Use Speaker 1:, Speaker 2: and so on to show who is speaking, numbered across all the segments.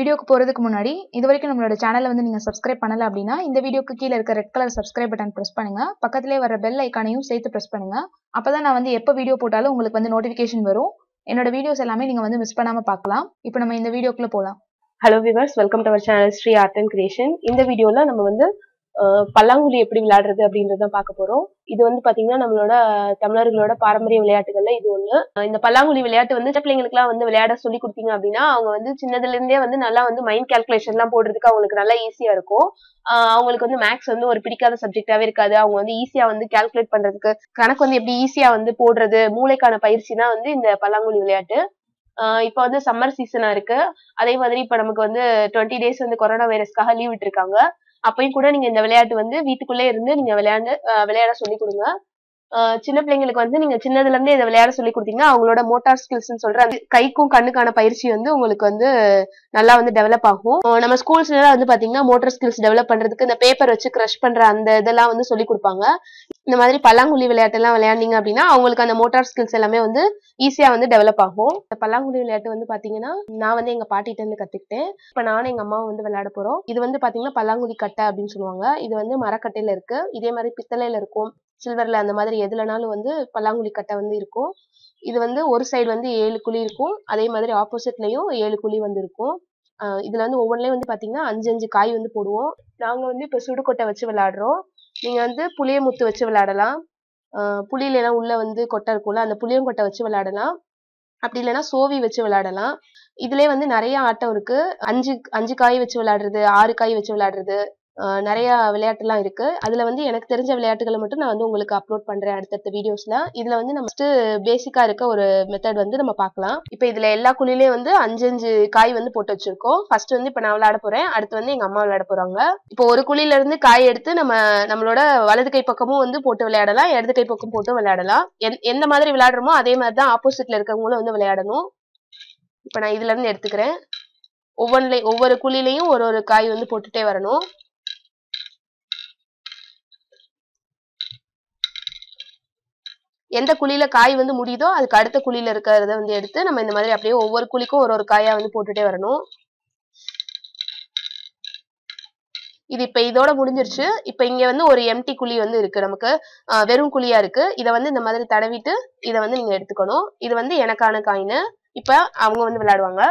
Speaker 1: வீடியோக்கு போகிறதுக்கு முன்னாடி இது வரைக்கும் நம்மளோட சேனலை வந்து நீங்கள் சப்ஸ்கிரைப் பண்ணலை அப்படின்னா இந்த வீடியோக்கு கீழே இருக்க red colour subscribe button press பண்ணுங்க. பக்கத்திலே வர பெல் ஐக்கானையும் சேர்த்து ப்ரெஸ் பண்ணுங்க. அப்பதான் நான் வந்து எப்போ வீடியோ போட்டாலும் உங்களுக்கு வந்து நோட்டிஃபிகேஷன் வரும். என்னோட வீடியோஸ் எல்லாமே நீங்கள் வந்து மிஸ் பண்ணாமல் பார்க்கலாம். இப்போ நம்ம இந்த வீடியோக்குள்ளே போகலாம்
Speaker 2: hello viewers welcome to our channel Sri art and creation இந்த வீடியோவில் நம்ம வந்து பல்லாங்குழி எப்படி விளையாடுறது அப்படின்றத பார்க்க போறோம். இது வந்து பாத்தீங்கன்னா நம்மளோட தமிழர்களோட பாரம்பரிய விளையாட்டுகள்ல இது ஒண்ணு. இந்த பல்லாங்குழி விளையாட்டு வந்து பிள்ளைங்களுக்குலாம் வந்து விளையாட சொல்லி கொடுத்தீங்க அப்படின்னா அவங்க வந்து சின்னதுல இருந்தே வந்து நல்லா வந்து மைண்ட் கால்குலேஷன் எல்லாம் போடுறதுக்கு அவங்களுக்கு நல்லா ஈஸியா இருக்கும். அவங்களுக்கு வந்து மேக்ஸ் வந்து ஒரு பிடிக்காத சப்ஜெக்டாவே இருக்காது. அவங்க வந்து ஈஸியா வந்து கால்குலேட் பண்றதுக்கு கணக்கு வந்து எப்படி ஈஸியா வந்து போடுறது மூளைக்கான பயிற்சி தான் வந்து இந்த பல்லாங்குழி விளையாட்டு. இப்போ இப்ப வந்து சம்மர் சீசனா இருக்கு. அதே மாதிரி இப்ப நமக்கு வந்து டுவெண்ட்டி டேஸ் வந்து கொரோனா வைரஸ்க்காக லீவ் விட்டுருக்காங்க. அப்பயும் கூட நீங்க இந்த விளையாட்டு வந்து வீட்டுக்குள்ளே இருந்து நீங்க விளையாண்டு விளையாட சொல்லி கொடுங்க. சின்ன பிள்ளைங்களுக்கு வந்து நீங்க சின்னதுல இருந்தே இதை விளையாட சொல்லி கொடுத்தீங்கன்னா அவங்களோட மோட்டார் ஸ்கில்ஸ்னு சொல்ற அந்த கைக்கும் கண்ணுக்கான பயிற்சி வந்து உங்களுக்கு வந்து நல்லா வந்து டெவலப் ஆகும். நம்ம ஸ்கூல்ஸ்ல வந்து பாத்தீங்கன்னா மோட்டார் ஸ்கில்ஸ் டெவலப் பண்றதுக்கு இந்த பேப்பர் வச்சு க்ரஷ் பண்ற அந்த இதெல்லாம் வந்து சொல்லி கொடுப்பாங்க. இந்த மாதிரி பல்லாங்குழி விளையாட்டெல்லாம் விளையாண்டிங்க விளையாண்டீங்க அப்படின்னா அவங்களுக்கு அந்த மோட்டார் ஸ்கில்ஸ் எல்லாமே வந்து ஈஸியா வந்து டெவலப் ஆகும். இந்த பல்லாங்குழி விளையாட்டு வந்து பாத்தீங்கன்னா நான் வந்து எங்க பாட்டிட்ட இருந்து கத்துக்கிட்டேன். இப்ப நானும் எங்க அம்மாவும் வந்து விளையாட போறோம். இது வந்து பாத்தீங்கன்னா பல்லாங்குழி கட்டை அப்படின்னு சொல்லுவாங்க. இது வந்து மரக்கட்டையில இருக்கு. இதே மாதிரி பித்தளையில இருக்கும். சில்வர்ல அந்த மாதிரி எதுலனாலும் வந்து பல்லாங்குழி கட்டை வந்து இருக்கும். இது வந்து ஒரு சைடு வந்து ஏழு குழி இருக்கும். அதே மாதிரி ஆப்போசிட்லயும் ஏழு குழி வந்து இருக்கும். இதுல வந்து ஒவ்வொன்றிலையும் வந்து பாத்தீங்கன்னா அஞ்சு அஞ்சு காய் வந்து போடுவோம். நாங்க வந்து இப்ப சுடுகொட்டை வச்சு விளையாடுறோம். நீங்க வந்து புளியமுத்து வச்சு விளையாடலாம். புளியிலலாம் புளியில எல்லாம் உள்ள வந்து கொட்டை இருக்கும்ல அந்த புளியங்கொட்டை வச்சு விளையாடலாம். அப்படி இல்லைன்னா சோவி வச்சு விளையாடலாம். இதுலயே வந்து நிறைய ஆட்டம் இருக்கு. அஞ்சு அஞ்சு காய் வச்சு விளையாடுறது ஆறு காய் வச்சு விளையாடுறது. நிறைய விளையாட்டுலாம் இருக்கு. அதுல வந்து எனக்கு தெரிஞ்ச விளையாட்டுகளை மட்டும் நான் வந்து உங்களுக்கு அப்லோட் பண்றேன் அடுத்தடுத்த வீடியோஸ்ல இதுல வந்து நம்ம ஃபர்ஸ்ட் பேசிக்கா இருக்க ஒரு மெத்தட் வந்து நம்ம பார்க்கலாம். இப்போ இதுல எல்லா குழிலையும் வந்து அஞ்சு அஞ்சு காய் வந்து போட்டு வச்சிருக்கோம். ஃபர்ஸ்ட் வந்து இப்போ நான் விளையாட போறேன். அடுத்து வந்து எங்க அம்மா விளையாட போறாங்க. இப்போ ஒரு குழியிலேருந்து காய் எடுத்து நம்ம நம்மளோட வலது கை பக்கமும் வந்து போட்டு விளையாடலாம். இடது கை பக்கம் போட்டு விளையாடலாம். எந்த மாதிரி விளையாடுறோமோ அதே மாதிரி தான் ஆப்போசிட்ல இருக்கவங்களும் வந்து விளையாடணும். இப்போ நான் இதுல இருந்து எடுத்துக்கிறேன். ஒவ்வொன்றிலையும் ஒவ்வொரு குழிலையும் ஒரு ஒரு காய் வந்து போட்டுட்டே வரணும். எந்த குழியில காய் வந்து முடியுதோ அதுக்கு அடுத்த குழியில இருக்கிறத வந்து எடுத்து நம்ம இந்த மாதிரி அப்படியே ஒவ்வொரு குழிக்கும் ஒரு ஒரு காயா வந்து போட்டுட்டே வரணும். இது இப்ப இதோட முடிஞ்சிருச்சு. இப்ப இங்க வந்து ஒரு எம்டி குழி வந்து இருக்கு நமக்கு. வெறும் குழியா இருக்கு. இதை வந்து இந்த மாதிரி தடவிட்டு இதை வந்து நீங்க எடுத்துக்கணும். இது வந்து எனக்கான காயின் இப்ப அவங்க வந்து விளையாடுவாங்க.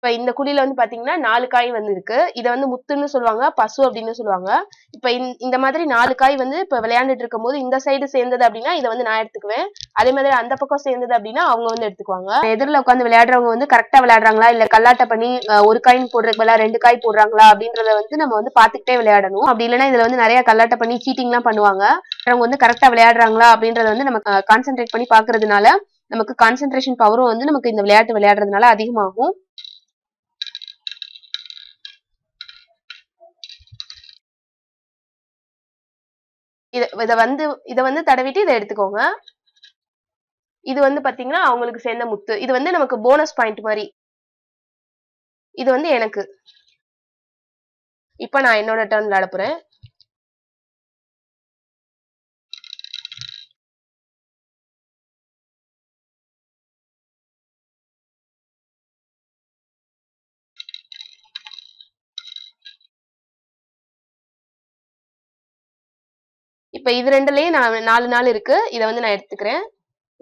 Speaker 2: இப்ப இந்த குழியில வந்து பாத்தீங்கன்னா நாலு காய் வந்து இருக்கு. இதை வந்து முத்துன்னு சொல்லுவாங்க பசு அப்படின்னு சொல்லுவாங்க. இப்ப இந்த- இந்த மாதிரி நாலு காய் வந்து இப்ப விளையாண்டுட்டு இருக்கும் போது இந்த சைடு சேர்ந்தது அப்படின்னா இதை வந்து நான் எடுத்துக்குவேன். அதே மாதிரி அந்த பக்கம் சேர்ந்தது அப்படின்னா அவங்க வந்து எடுத்துக்குவாங்க. எதிரில் உட்காந்து விளையாடுறவங்க வந்து கரெக்டா விளையாடுறாங்களா? இல்ல கல்லாட்ட பண்ணி ஒரு காயின் போடுறதுக்கு பதிலாக ரெண்டு காய் போடுறாங்களா? அப்படின்றத வந்து நம்ம வந்து பாத்துக்கிட்டே விளையாடணும். அப்படி இல்லைன்னா இதுல வந்து நிறைய கல்லாட்ட பண்ணி சீட்டிங் எல்லாம் பண்ணுவாங்க. அவங்க வந்து கரெக்டா விளையாடுறாங்களா? அப்படின்றத வந்து நம்ம கான்சென்ட்ரேட் பண்ணி பாக்குறதுனால நமக்கு கான்சென்ட்ரேஷன் பவரும் வந்து நமக்கு இந்த விளையாட்டு விளையாடுறதுனால அதிகமாகும். இத இத வந்து இத வந்து தடவிட்டு இதை எடுத்துக்கோங்க. இது வந்து பாத்தீங்கன்னா அவங்களுக்கு சேர்ந்த முத்து. இது வந்து நமக்கு போனஸ் பாயிண்ட் மாதிரி. இது வந்து எனக்கு. இப்ப நான் என்னோட டர்ன் விளையாட போறேன் இப்ப இது ரெண்டுலயும் நான் நாலு நாள் இருக்கு. இத வந்து நான் எடுத்துக்கிறேன்.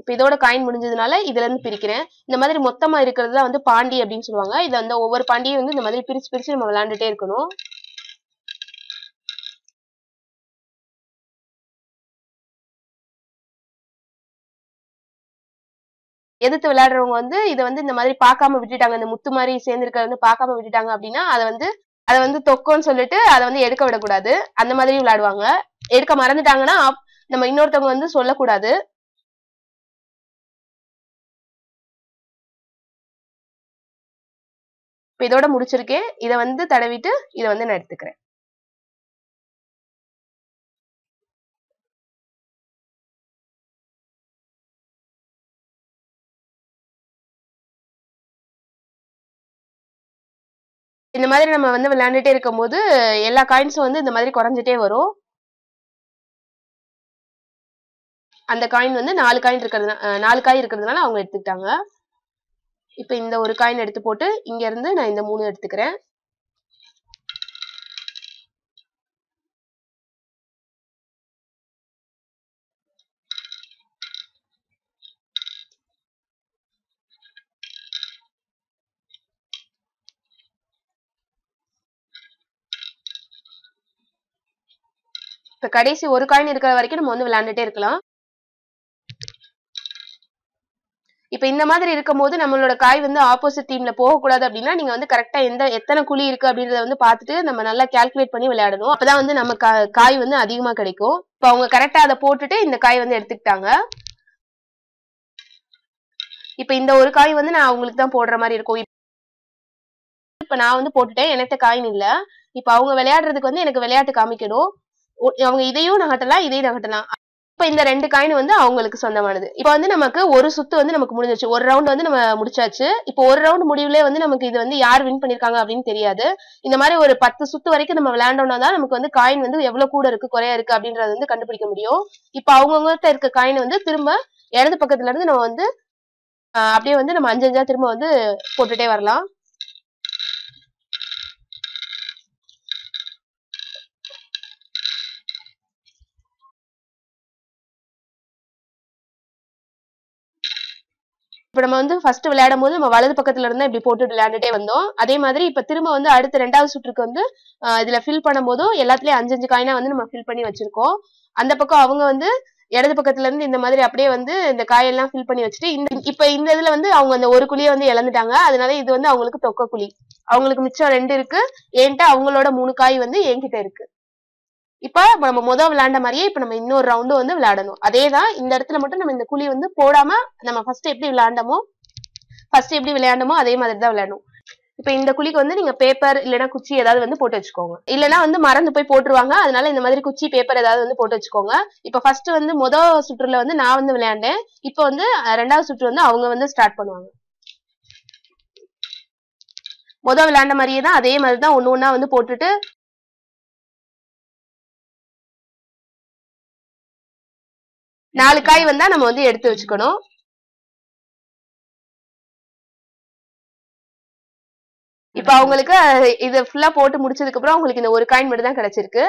Speaker 2: இப்ப இதோட காயின் முடிஞ்சதுனால இதுல இருந்து பிரிக்கிறேன். இந்த மாதிரி மொத்தமா இருக்கிறது தான் வந்து பாண்டி அப்படின்னு சொல்லுவாங்க. இத வந்து ஒவ்வொரு பாண்டியும் வந்து இந்த மாதிரி பிரிச்சு பிரிச்சு நம்ம விளையாண்டுட்டே இருக்கணும். எதிர்த்து விளையாடுறவங்க வந்து இதை வந்து இந்த மாதிரி பார்க்காம விட்டுட்டாங்க. இந்த முத்து மாதிரி சேர்ந்துருக்கிறத வந்து பார்க்காம விட்டுட்டாங்க அப்படின்னா அதை வந்து அதை வந்து தொக்கோன்னு சொல்லிட்டு அதை வந்து எடுக்க விடக்கூடாது. அந்த மாதிரி விளையாடுவாங்க. எடுக்க மறந்துட்டாங்கன்னா நம்ம இன்னொருத்தவங்க வந்து சொல்லக்கூடாது. இப்போ இதோட முடிச்சிருக்கேன். இதை வந்து தடவிட்டு இதை வந்து நான் எடுத்துக்கிறேன். இந்த மாதிரி நம்ம வந்து விளையாண்டுட்டே இருக்கும்போது எல்லா காயின்ஸும் வந்து இந்த மாதிரி குறைஞ்சிட்டே வரும். அந்த காயின் வந்து நாலு காயின் இருக்கிறது நாலு காய் இருக்கிறதுனால அவங்க எடுத்துக்கிட்டாங்க. இப்போ இந்த ஒரு காயின் எடுத்து போட்டு இங்க இருந்து நான் இந்த மூணு எடுத்துக்கிறேன். இப்ப கடைசி ஒரு காயின் இருக்கிற வரைக்கும் நம்ம வந்து விளையாண்டுட்டே இருக்கலாம். இப்போ இந்த மாதிரி இருக்கும்போது நம்மளோட காய் வந்து ஆப்போசிட் டீம்ல போகக்கூடாது அப்படின்னா நீங்க வந்து கரெக்டா எந்த எத்தனை குழி இருக்கு அப்படின்றத வந்து பார்த்துட்டு நம்ம நல்லா கால்குலேட் பண்ணி விளையாடணும். அப்பதான் வந்து நம்ம கா- காய் வந்து அதிகமா கிடைக்கும். இப்போ அவங்க கரெக்டா அதை போட்டுட்டு இந்த காய் வந்து எடுத்துக்கிட்டாங்க. இப்போ இந்த ஒரு காய் வந்து நான் அவங்களுக்கு தான் போடுற மாதிரி இருக்கும். இப்போ நான் வந்து போட்டுட்டேன் எனக்கு காயின் இல்லை. இப்போ அவங்க விளையாடுறதுக்கு வந்து எனக்கு விளையாட்டு காமிக்கணும். அவங்க இதையும் நகட்டலாம் இதையும் நகட்டலாம். இப்ப இந்த ரெண்டு காயின் வந்து அவங்களுக்கு சொந்தமானது. இப்ப வந்து நமக்கு ஒரு சுத்து வந்து நமக்கு முடிஞ்சிருச்சு. ஒரு ரவுண்ட் வந்து நம்ம முடிச்சாச்சு. இப்போ ஒரு ரவுண்ட் முடிவுல வந்து நமக்கு இது வந்து யார் வின் பண்ணிருக்காங்க அப்படின்னு தெரியாது. இந்த மாதிரி ஒரு பத்து சுத்து வரைக்கும் நம்ம விளையாண்டோம்னா தான் நமக்கு வந்து காயின் வந்து எவ்வளவு கூட இருக்கு குறைய இருக்கு அப்படின்றத வந்து கண்டுபிடிக்க முடியும். இப்ப அவங்கவுங்ககிட்ட இருக்க காயின் வந்து திரும்ப இடது பக்கத்துல இருந்து நம்ம வந்து அப்படியே வந்து நம்ம அஞ்சு அஞ்சா திரும்ப வந்து போட்டுட்டே வரலாம். இப்ப நம்ம வந்து ஃபர்ஸ்ட் விளையாடும் போது நம்ம வலது பக்கத்துல இருந்தா இப்படி போட்டு விளையாண்டுட்டே வந்தோம். அதே மாதிரி இப்ப திரும்ப வந்து அடுத்த ரெண்டாவது சுற்றுக்கு வந்து இதுல ஃபில் பண்ணும்போதும் எல்லாத்துலயும் அஞ்சு அஞ்சு காயினா வந்து நம்ம ஃபில் பண்ணி வச்சிருக்கோம். அந்த பக்கம் அவங்க வந்து இடது பக்கத்துல இருந்து இந்த மாதிரி அப்படியே வந்து இந்த காயெல்லாம் ஃபில் பண்ணி வச்சுட்டு இந்த இப்ப இந்த இதுல வந்து அவங்க அந்த ஒரு குழியை வந்து இழந்துட்டாங்க. அதனால இது வந்து அவங்களுக்கு தொக்க குழி. அவங்களுக்கு மிச்சம் ரெண்டு இருக்கு. ஏன்ட்டு அவங்களோட மூணு காய் வந்து என்கிட்ட இருக்கு. இப்ப நம்ம முதல் விளையாண்ட மாதிரியே இப்ப நம்ம இன்னொரு ரவுண்டு வந்து விளையாடணும். அதேதான் இந்த இடத்துல மட்டும் நம்ம இந்த குழி வந்து போடாம நம்ம ஃபர்ஸ்ட் எப்படி விளையாண்டோமோ ஃபர்ஸ்ட் எப்படி விளையாண்டோமோ அதே மாதிரி தான் விளையாடணும். இப்ப இந்த குழிக்கு வந்து நீங்க பேப்பர் இல்லைன்னா குச்சி ஏதாவது வந்து போட்டு வச்சுக்கோங்க. இல்லைன்னா வந்து மறந்து போய் போட்டுருவாங்க. அதனால இந்த மாதிரி குச்சி பேப்பர் ஏதாவது வந்து போட்டு வச்சுக்கோங்க. இப்ப ஃபர்ஸ்ட் வந்து முத சுற்றுல வந்து நான் வந்து விளையாண்டேன். இப்ப வந்து ரெண்டாவது சுற்று வந்து அவங்க வந்து ஸ்டார்ட் பண்ணுவாங்க. முத விளையாண்ட மாதிரியே தான் அதே மாதிரி தான் ஒன்று ஒன்றா வந்து போட்டுட்டு நாலு காய் வந்தா நம்ம வந்து எடுத்து வச்சுக்கணும். இப்ப அவங்களுக்கு இது ஃபுல்லா போட்டு முடிச்சதுக்கு அப்புறம் அவங்களுக்கு இந்த ஒரு காயின் மட்டும் தான் கிடைச்சிருக்கு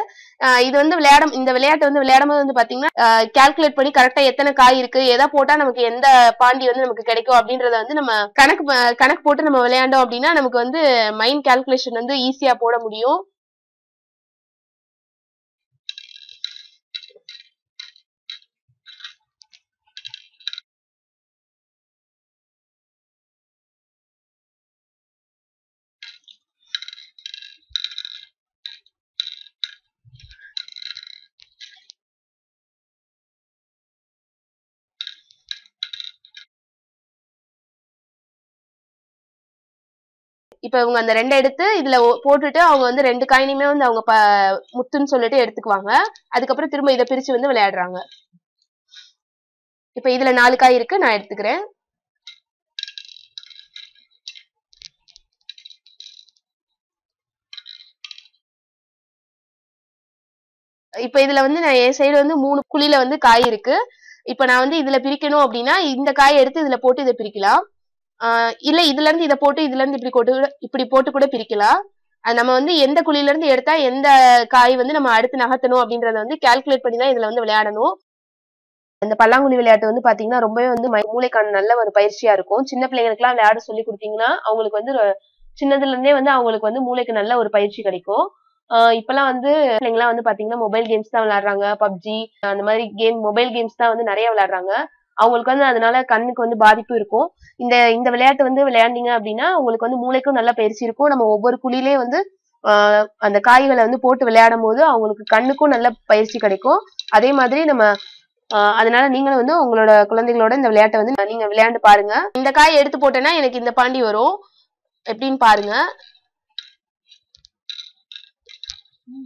Speaker 2: இது வந்து விளையாடும் இந்த விளையாட்டு வந்து விளையாடும் போது வந்து பாத்தீங்கன்னா கால்குலேட் பண்ணி கரெக்டா எத்தனை காய் இருக்கு எதை போட்டா நமக்கு எந்த பாண்டி வந்து நமக்கு கிடைக்கும் அப்படின்றத வந்து நம்ம கணக்கு கணக்கு போட்டு நம்ம விளையாண்டோம் அப்படின்னா நமக்கு வந்து மைண்ட் கால்குலேஷன் வந்து ஈஸியா போட முடியும். இப்ப இவங்க அந்த ரெண்டை எடுத்து இதுல போட்டுட்டு அவங்க வந்து ரெண்டு காயினுமே வந்து அவங்க ப முத்துன்னு சொல்லிட்டு எடுத்துக்குவாங்க. அதுக்கப்புறம் திரும்ப இதை பிரிச்சு வந்து விளையாடுறாங்க. இப்ப இதுல நாலு காய் இருக்கு நான் எடுத்துக்கிறேன். இப்ப இதுல வந்து நான் என் சைடு வந்து மூணு குழியில வந்து காய் இருக்கு. இப்ப நான் வந்து இதுல பிரிக்கணும் அப்படின்னா இந்த காய் எடுத்து இதுல போட்டு இதை பிரிக்கலாம். இல்ல இதுல இருந்து இதை போட்டு இதுல இருந்து இப்படி போட்டு கூட- இப்படி போட்டு கூட பிரிக்கலாம். அது நம்ம வந்து எந்த குழியில இருந்து எடுத்தா எந்த காய் வந்து நம்ம அடுத்து நகர்த்தணும் அப்படின்றத வந்து கால்குலேட் பண்ணி தான் இதுல வந்து விளையாடணும். இந்த பல்லாங்குழி விளையாட்டு வந்து பாத்தீங்கன்னா ரொம்பவே வந்து மை- மூளைக்கான நல்ல ஒரு பயிற்சியா இருக்கும். சின்ன பிள்ளைங்களுக்குலாம் விளையாட சொல்லி கொடுத்தீங்கன்னா அவங்களுக்கு வந்து சின்னதுல இருந்தே வந்து அவங்களுக்கு வந்து மூளைக்கு நல்ல ஒரு பயிற்சி கிடைக்கும். இப்பெல்லாம் வந்து பிள்ளைங்கலாம் வந்து பாத்தீங்கன்னா மொபைல் கேம்ஸ் தான் விளையாடுறாங்க. பப்ஜி அந்த மாதிரி கேம் மொபைல் கேம்ஸ் தான் வந்து நிறைய விளையாடுறாங்க. அவங்களுக்கு வந்து அதனால கண்ணுக்கு வந்து பாதிப்பு இருக்கும். இந்த இந்த விளையாட்டு வந்து விளையாண்டீங்க அப்படின்னா உங்களுக்கு வந்து மூளைக்கும் நல்ல பயிற்சி இருக்கும். நம்ம ஒவ்வொரு குழியிலே வந்து அந்த காய்களை வந்து போட்டு விளையாடும் போது அவங்களுக்கு கண்ணுக்கும் நல்ல பயிற்சி கிடைக்கும். அதே மாதிரி நம்ம அதனால நீங்களும் வந்து உங்களோட குழந்தைகளோட இந்த விளையாட்டை வந்து நீங்க விளையாண்டு பாருங்க. இந்த காய் எடுத்து போட்டேன்னா எனக்கு இந்த பாண்டி வரும். எப்படின்னு பாருங்க.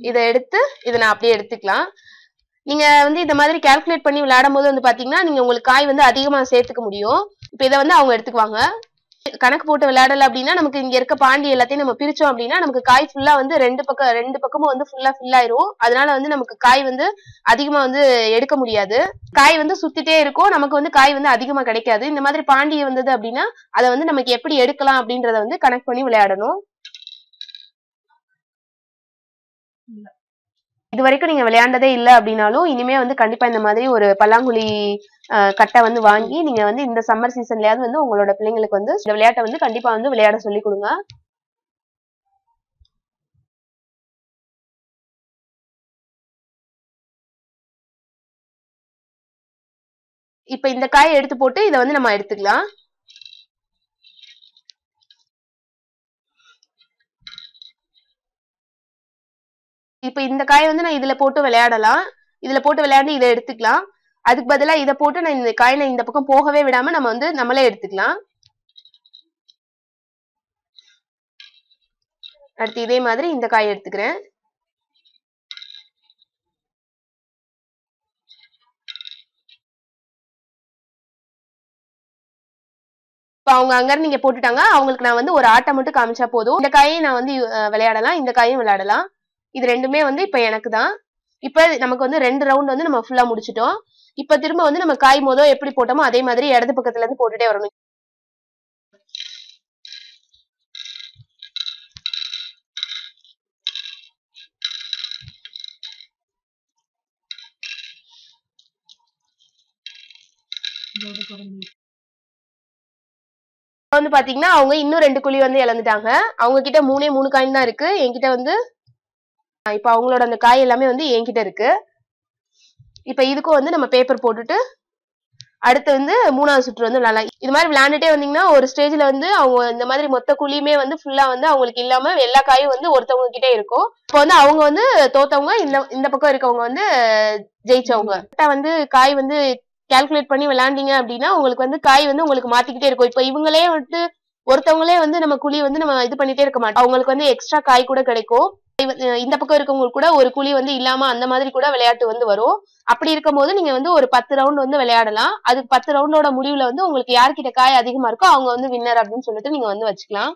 Speaker 2: இதை எடுத்து இதை நான் அப்படியே எடுத்துக்கலாம். நீங்க வந்து இந்த மாதிரி கால்குலேட் பண்ணி விளையாடும் போது வந்து பாத்தீங்கன்னா நீங்க உங்களுக்கு காய் வந்து அதிகமா சேர்த்துக்க முடியும். இப்ப இதை வந்து அவங்க எடுத்துக்குவாங்க. கணக்கு போட்டு விளையாடல அப்படின்னா நமக்கு இங்க இருக்க பாண்டி எல்லாத்தையும் நம்ம பிரிச்சோம் அப்படின்னா நமக்கு காய் ஃபுல்லா வந்து ரெண்டு பக்கம் ரெண்டு பக்கமும் வந்து ஃபுல்லா ஃபில் ஆயிரும். அதனால வந்து நமக்கு காய் வந்து அதிகமா வந்து எடுக்க முடியாது. காய் வந்து சுத்திட்டே இருக்கும். நமக்கு வந்து காய் வந்து அதிகமா கிடைக்காது. இந்த மாதிரி பாண்டிய வந்தது அப்படின்னா அதை வந்து நமக்கு எப்படி எடுக்கலாம் அப்படின்றத வந்து கனெக்ட் பண்ணி விளையாடணும். இது வரைக்கும் நீங்க விளையாண்டதே இல்ல அப்படின்னாலும் இனிமே வந்து கண்டிப்பா இந்த மாதிரி ஒரு பல்லாங்குழி கட்டை வந்து வாங்கி நீங்க வந்து இந்த சம்மர் சீசன்லயாவது வந்து உங்களோட பிள்ளைங்களுக்கு வந்து இந்த விளையாட்டை வந்து கண்டிப்பா வந்து விளையாட சொல்லி கொடுங்க. இப்ப இந்த காயை எடுத்து போட்டு இதை வந்து நம்ம எடுத்துக்கலாம். இப்போ இந்த காயை வந்து நான் இதுல போட்டு விளையாடலாம். இதுல போட்டு விளையாண்டு இதை எடுத்துக்கலாம். அதுக்கு பதிலா இதை போட்டு நான் இந்த காயை நான் இந்த பக்கம் போகவே விடாம நம்ம வந்து நம்மளே எடுத்துக்கலாம். அடுத்து இதே மாதிரி இந்த காயை எடுத்துக்கிறேன். இப்போ அவங்க அங்க இருந்து போட்டுட்டாங்க. அவங்களுக்கு நான் வந்து ஒரு ஆட்டை மட்டும் காமிச்சா போதும். இந்த காயை நான் வந்து விளையாடலாம். இந்த காயும் விளையாடலாம். இது ரெண்டுமே வந்து இப்ப எனக்கு தான் இப்ப நமக்கு வந்து ரெண்டு ரவுண்ட் வந்து நம்ம ஃபுல்லா முடிச்சிட்டோம். இப்ப திரும்ப வந்து நம்ம காய் மொதல் எப்படி போட்டோமோ அதே மாதிரி இடது பக்கத்துல இருந்து போட்டுட்டே வரணும். வந்து பாத்தீங்கன்னா அவங்க இன்னும் ரெண்டு குழி வந்து இழந்துட்டாங்க. அவங்க கிட்ட மூணே மூணு காயின் தான் இருக்கு. என்கிட்ட வந்து இப்ப அவங்களோட அந்த காய் எல்லாமே வந்து என்கிட்ட இருக்கு. இப்ப இதுக்கும் வந்து நம்ம பேப்பர் போட்டுட்டு அடுத்து வந்து மூணாவது சுற்று வந்து விளாடலாம். இது மாதிரி விளையாண்டுட்டே வந்தீங்கன்னா ஒரு ஸ்டேஜ்ல வந்து அவங்க இந்த மாதிரி மொத்த குழியுமே வந்து ஃபுல்லா வந்து அவங்களுக்கு இல்லாம எல்லா காயும் வந்து ஒருத்தவங்க கிட்டே இருக்கும். இப்போ வந்து அவங்க வந்து தோத்தவங்க இந்த இந்த பக்கம் இருக்கவங்க வந்து ஜெயிச்சவங்க. கரெக்டா வந்து காய் வந்து கால்குலேட் பண்ணி விளையாண்டீங்க அப்படின்னா உங்களுக்கு வந்து காய் வந்து உங்களுக்கு மாத்திக்கிட்டே இருக்கும். இப்போ இவங்களே வந்து ஒருத்தவங்களே வந்து நம்ம குழி வந்து நம்ம இது பண்ணிட்டே இருக்க மாட்டோம். அவங்களுக்கு வந்து எக்ஸ்ட்ரா காய் கூட கிடைக்கும். இந்த பக்கம் இருக்கவங்களுக்கு கூட ஒரு குழி வந்து இல்லாம அந்த மாதிரி கூட விளையாட்டு வந்து வரும். அப்படி இருக்கும்போது நீங்க வந்து ஒரு பத்து ரவுண்ட் வந்து விளையாடலாம். அதுக்கு பத்து ரவுண்டோட முடிவுல வந்து உங்களுக்கு யார்கிட்ட காய் அதிகமா இருக்கோ அவங்க வந்து வின்னர் அப்படின்னு சொல்லிட்டு நீங்க வந்து வச்சுக்கலாம்.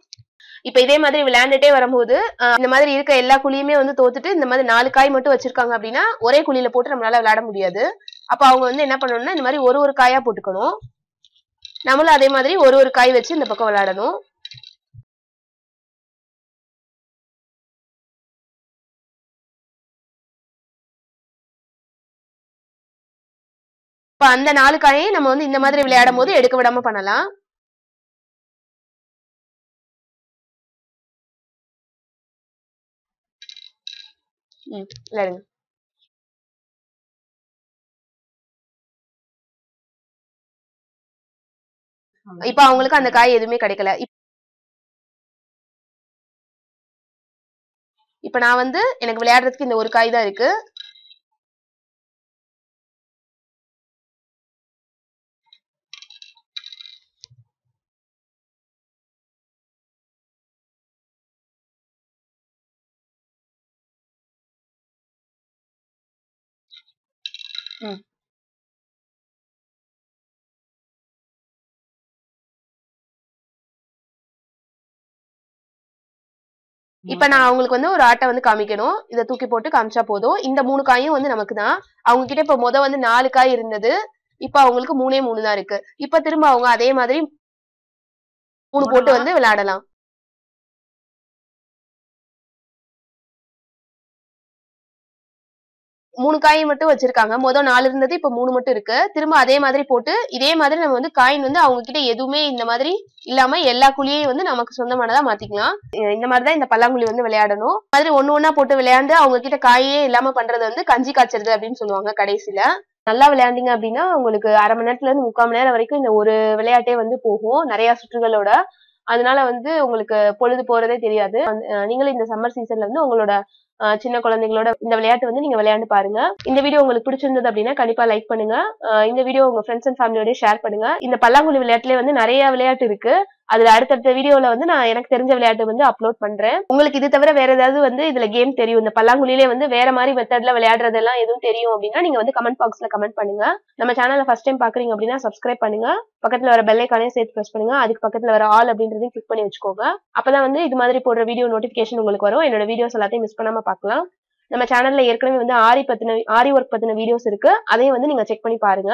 Speaker 2: இப்ப இதே மாதிரி விளையாண்டுட்டே வரும்போது இந்த மாதிரி இருக்க எல்லா குழியுமே வந்து தோத்துட்டு இந்த மாதிரி நாலு காய் மட்டும் வச்சிருக்காங்க அப்படின்னா ஒரே குழியில போட்டு நம்மளால விளையாட முடியாது. அப்ப அவங்க வந்து என்ன பண்ணணும்னா இந்த மாதிரி ஒரு ஒரு காயா போட்டுக்கணும். நம்மளும் அதே மாதிரி ஒரு ஒரு காய் வச்சு இந்த பக்கம் விளையாடணும். இப்ப அந்த நாலு காயை நம்ம வந்து இந்த மாதிரி விளையாடும் போது எடுக்க விடாம பண்ணலாம். விளையாடுங்க. இப்ப அவங்களுக்கு அந்த காய் எதுவுமே கிடைக்கல. இப்- இப்ப நான் வந்து எனக்கு விளையாடுறதுக்கு இந்த ஒரு காய் தான் இருக்கு. இப்ப நான் அவங்களுக்கு வந்து ஒரு ஆட்டை வந்து காமிக்கணும். இதை தூக்கி போட்டு காமிச்சா போதும். இந்த மூணு காயும் வந்து நமக்கு தான் அவங்க கிட்ட இப்ப முத வந்து நாலு காய் இருந்தது. இப்ப அவங்களுக்கு மூணே மூணு தான் இருக்கு. இப்ப திரும்ப அவங்க அதே மாதிரி மூணு போட்டு வந்து விளையாடலாம். மூணு காய் மட்டும் வச்சிருக்காங்க. மொதல் நாலு இருந்தது இப்ப மூணு மட்டும் இருக்கு. திரும்ப அதே மாதிரி போட்டு இதே மாதிரி நம்ம வந்து காயின் வந்து அவங்க கிட்ட எதுவுமே இந்த மாதிரி இல்லாம எல்லா குழியையும் வந்து நமக்கு சொந்தமானதா மாத்திக்கலாம். இந்த இந்த மாதிரிதான் இந்த பல்லாங்குழி வந்து விளையாடணும். மாதிரி ஒண்ணு ஒன்னா போட்டு விளையாண்டு அவங்க கிட்ட காயே இல்லாம பண்றது வந்து கஞ்சி காய்ச்சறது அப்படின்னு சொல்லுவாங்க கடைசியில. நல்லா விளையாண்டீங்க அப்படின்னா உங்களுக்கு அரை மணி நேரத்துல இருந்து முக்கால் மணி நேரம் வரைக்கும் இந்த ஒரு விளையாட்டே வந்து போகும். நிறைய சுற்றுகளோட. அதனால வந்து உங்களுக்கு பொழுது போறதே தெரியாது. நீங்களும் இந்த சம்மர் சீசன்ல வந்து உங்களோட சின்ன குழந்தைங்களோட இந்த விளையாட்டு வந்து நீங்க விளையாண்டு பாருங்க. இந்த வீடியோ உங்களுக்கு பிடிச்சிருந்தது அப்படின்னா கண்டிப்பா லைக் பண்ணுங்க. இந்த வீடியோ உங்க ஃப்ரெண்ட்ஸ் அண்ட் ஃபேமிலியோட ஷேர் பண்ணுங்க. இந்த பல்லாங்குழி விளையாட்டுல வந்து நிறைய விளையாட்டு இருக்கு. அதுல அடுத்தடுத்த வீடியோல வந்து நான் எனக்கு தெரிஞ்ச விளையாட்டு வந்து அப்லோட் பண்றேன். உங்களுக்கு இது தவிர வேற ஏதாவது வந்து இதுல கேம் தெரியும். இந்த பல்லாங்குழிலே வந்து வேற மாதிரி மெத்தட்ல விளையாடுறதெல்லாம் எதுவும் தெரியும் அப்படின்னா நீங்க வந்து கமெண்ட் பாக்ஸ்ல கமெண்ட் பண்ணுங்க. நம்ம சேனல்ல ஃபர்ஸ்ட் டைம் பாக்குறீங்க அப்படின்னா சப்ஸ்கிரைப் பண்ணுங்க. பக்கத்துல வர பெல் சேர்த்து பிரஸ் பண்ணுங்க. அதுக்கு பக்கத்துல வர ஆல் அப்படின்றதையும் கிளிக் பண்ணி வச்சுக்கோங்க. அப்பதான் வந்து இது மாதிரி போடுற வீடியோ நோட்டிபிகேஷன் உங்களுக்கு வரும். என்னோட வீடியோஸ் எல்லாத்தையும் மிஸ் பண்ணாம பார்க்கலாம் நம்ம சேனல்ல ஏற்கனவே வந்து ஆரி பத்தின ஆரி ஒர்க் பத்தின வீடியோஸ் இருக்கு. அதையும் வந்து நீங்க செக் பண்ணி பாருங்க.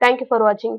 Speaker 2: தேங்க்யூ ஃபார் வாட்சிங்